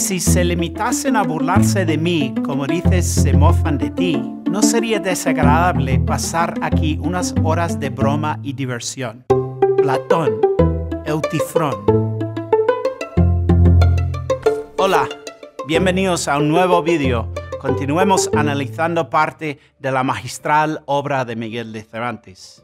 si se limitasen a burlarse de mí, como dices, se mofan de ti, no sería desagradable pasar aquí unas horas de broma y diversión. Platón, Eutifrón. Hola, bienvenidos a un nuevo vídeo. Continuemos analizando parte de la magistral obra de Miguel de Cervantes.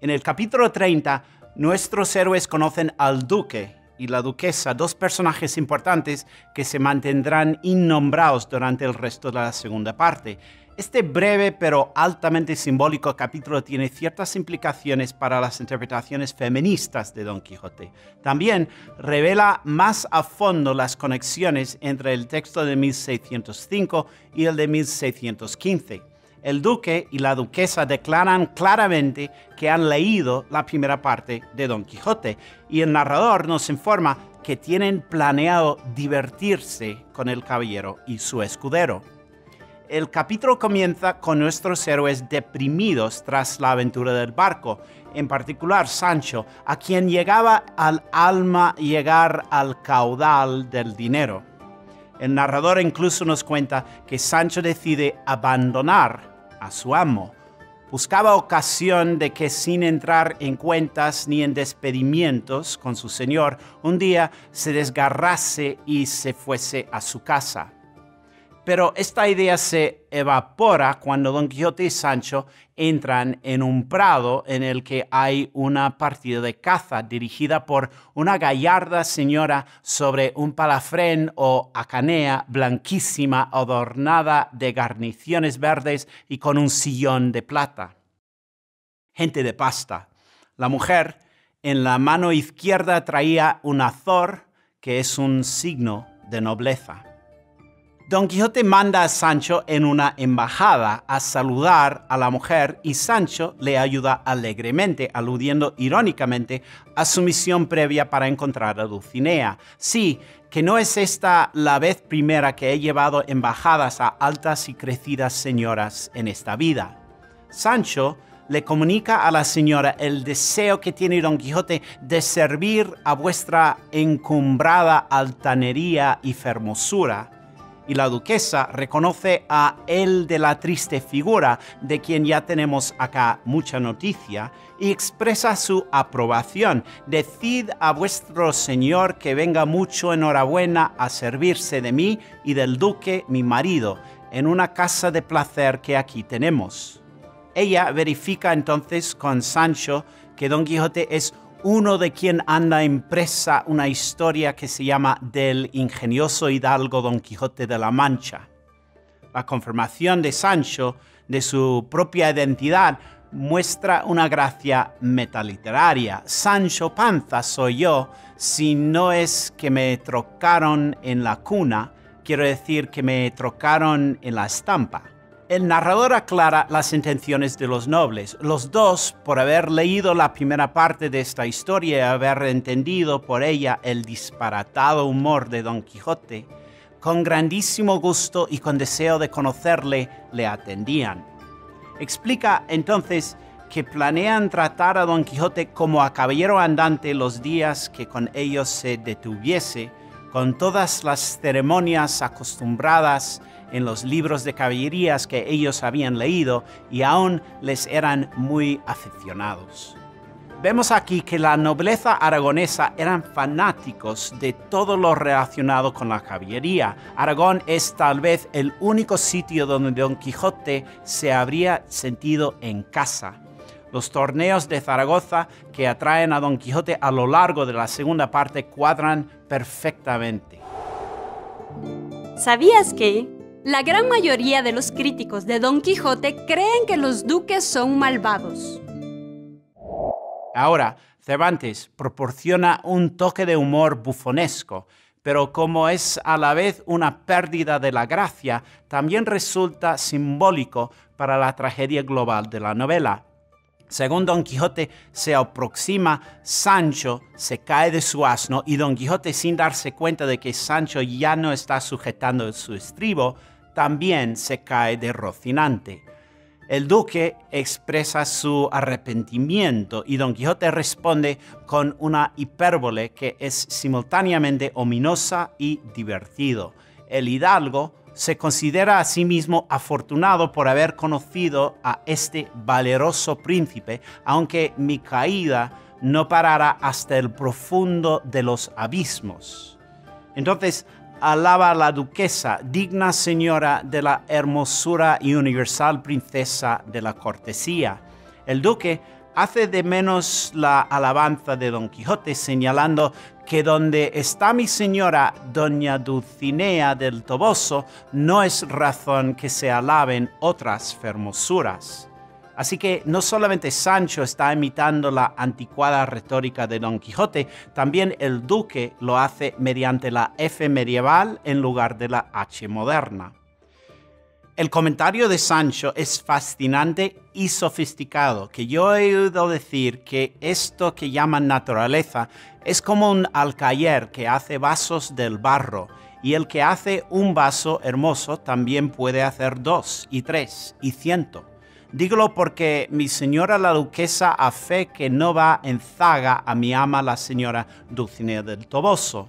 En el capítulo 30, nuestros héroes conocen al duque y la duquesa, dos personajes importantes que se mantendrán innombrados durante el resto de la segunda parte. Este breve pero altamente simbólico capítulo tiene ciertas implicaciones para las interpretaciones feministas de Don Quijote. También revela más a fondo las conexiones entre el texto de 1605 y el de 1615 el duque y la duquesa declaran claramente que han leído la primera parte de Don Quijote y el narrador nos informa que tienen planeado divertirse con el caballero y su escudero. El capítulo comienza con nuestros héroes deprimidos tras la aventura del barco, en particular Sancho, a quien llegaba al alma llegar al caudal del dinero. El narrador incluso nos cuenta que Sancho decide abandonar a su amo. Buscaba ocasión de que sin entrar en cuentas ni en despedimientos con su señor, un día se desgarrase y se fuese a su casa. Pero esta idea se evapora cuando Don Quijote y Sancho entran en un prado en el que hay una partida de caza dirigida por una gallarda señora sobre un palafrén o acanea blanquísima adornada de garniciones verdes y con un sillón de plata. Gente de pasta. La mujer en la mano izquierda traía un azor que es un signo de nobleza. Don Quijote manda a Sancho en una embajada a saludar a la mujer y Sancho le ayuda alegremente, aludiendo irónicamente a su misión previa para encontrar a Dulcinea. Sí, que no es esta la vez primera que he llevado embajadas a altas y crecidas señoras en esta vida. Sancho le comunica a la señora el deseo que tiene Don Quijote de servir a vuestra encumbrada altanería y fermosura y la duquesa reconoce a él de la triste figura, de quien ya tenemos acá mucha noticia, y expresa su aprobación. Decid a vuestro señor que venga mucho enhorabuena a servirse de mí y del duque mi marido, en una casa de placer que aquí tenemos. Ella verifica entonces con Sancho que Don Quijote es uno de quien anda impresa una historia que se llama del ingenioso hidalgo Don Quijote de la Mancha. La confirmación de Sancho de su propia identidad muestra una gracia metaliteraria. Sancho Panza soy yo, si no es que me trocaron en la cuna, quiero decir que me trocaron en la estampa. El narrador aclara las intenciones de los nobles. Los dos, por haber leído la primera parte de esta historia y haber entendido por ella el disparatado humor de Don Quijote, con grandísimo gusto y con deseo de conocerle, le atendían. Explica entonces que planean tratar a Don Quijote como a caballero andante los días que con ellos se detuviese, con todas las ceremonias acostumbradas en los libros de caballerías que ellos habían leído y aún les eran muy aficionados. Vemos aquí que la nobleza aragonesa eran fanáticos de todo lo relacionado con la caballería. Aragón es tal vez el único sitio donde Don Quijote se habría sentido en casa. Los torneos de Zaragoza que atraen a Don Quijote a lo largo de la segunda parte cuadran perfectamente. ¿Sabías que la gran mayoría de los críticos de Don Quijote creen que los duques son malvados. Ahora, Cervantes proporciona un toque de humor bufonesco, pero como es a la vez una pérdida de la gracia, también resulta simbólico para la tragedia global de la novela. Según Don Quijote se aproxima, Sancho se cae de su asno y Don Quijote sin darse cuenta de que Sancho ya no está sujetando su estribo, también se cae de Rocinante. El duque expresa su arrepentimiento y Don Quijote responde con una hipérbole que es simultáneamente ominosa y divertido. El hidalgo se considera a sí mismo afortunado por haber conocido a este valeroso príncipe, aunque mi caída no parará hasta el profundo de los abismos. Entonces, alaba a la duquesa, digna señora de la hermosura y universal princesa de la cortesía. El duque hace de menos la alabanza de Don Quijote, señalando que donde está mi señora doña Dulcinea del Toboso, no es razón que se alaben otras hermosuras. Así que no solamente Sancho está imitando la anticuada retórica de Don Quijote, también el duque lo hace mediante la F medieval en lugar de la H moderna. El comentario de Sancho es fascinante y sofisticado, que yo he oído decir que esto que llaman naturaleza es como un alcayer que hace vasos del barro, y el que hace un vaso hermoso también puede hacer dos y tres y ciento. Dígolo porque mi señora la duquesa a fe que no va en zaga a mi ama la señora Dulcinea del Toboso.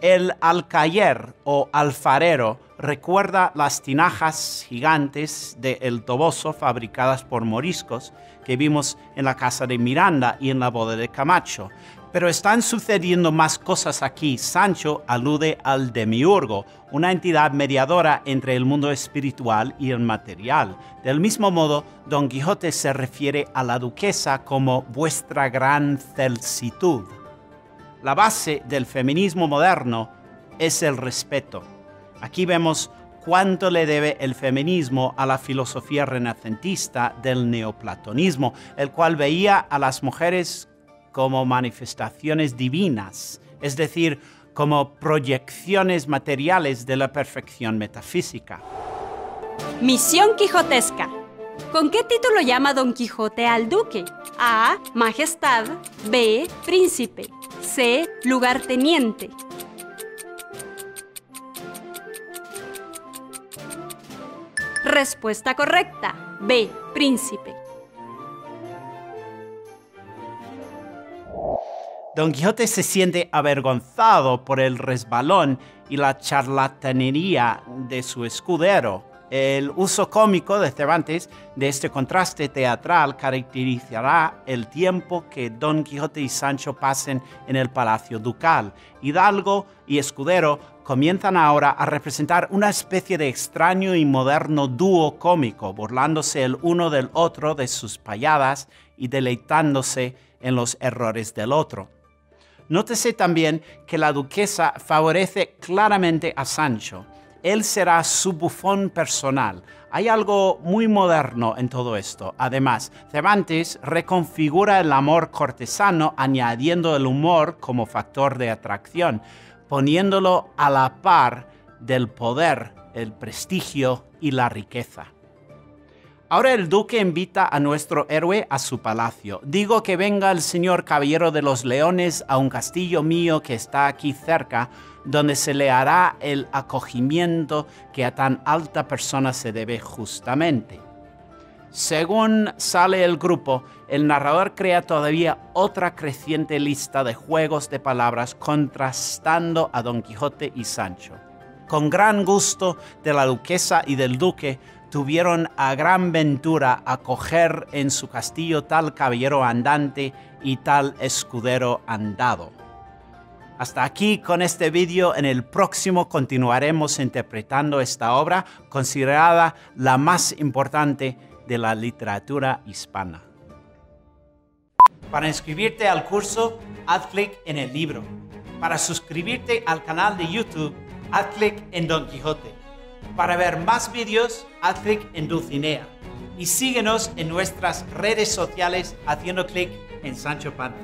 El alcayer o alfarero recuerda las tinajas gigantes de El Toboso fabricadas por moriscos que vimos en la casa de Miranda y en la boda de Camacho, pero están sucediendo más cosas aquí. Sancho alude al demiurgo, una entidad mediadora entre el mundo espiritual y el material. Del mismo modo, Don Quijote se refiere a la duquesa como vuestra gran celsitud. La base del feminismo moderno es el respeto. Aquí vemos cuánto le debe el feminismo a la filosofía renacentista del neoplatonismo, el cual veía a las mujeres como manifestaciones divinas, es decir, como proyecciones materiales de la perfección metafísica. Misión Quijotesca. ¿Con qué título llama Don Quijote al duque? A. Majestad. B. Príncipe. C. Lugarteniente. Respuesta correcta. B. Príncipe. Don Quijote se siente avergonzado por el resbalón y la charlatanería de su escudero. El uso cómico de Cervantes de este contraste teatral caracterizará el tiempo que Don Quijote y Sancho pasen en el palacio ducal. Hidalgo y escudero comienzan ahora a representar una especie de extraño y moderno dúo cómico, burlándose el uno del otro de sus payadas y deleitándose en los errores del otro. Nótese también que la duquesa favorece claramente a Sancho. Él será su bufón personal. Hay algo muy moderno en todo esto. Además, Cervantes reconfigura el amor cortesano añadiendo el humor como factor de atracción, poniéndolo a la par del poder, el prestigio y la riqueza. Ahora el duque invita a nuestro héroe a su palacio. Digo que venga el señor caballero de los leones a un castillo mío que está aquí cerca, donde se le hará el acogimiento que a tan alta persona se debe justamente. Según sale el grupo, el narrador crea todavía otra creciente lista de juegos de palabras contrastando a Don Quijote y Sancho. Con gran gusto de la duquesa y del duque, tuvieron a gran ventura acoger en su castillo tal caballero andante y tal escudero andado. Hasta aquí con este vídeo. En el próximo continuaremos interpretando esta obra considerada la más importante de la literatura hispana. Para inscribirte al curso, haz clic en el libro. Para suscribirte al canal de YouTube, haz clic en Don Quijote. Para ver más vídeos, haz clic en Dulcinea y síguenos en nuestras redes sociales haciendo clic en Sancho Panza.